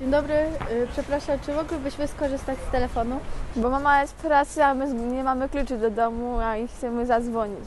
Dzień dobry, y, przepraszam, czy mogłybyśmy skorzystać z telefonu? Bo mama jest w pracy, a my nie mamy kluczy do domu, a i chcemy zadzwonić.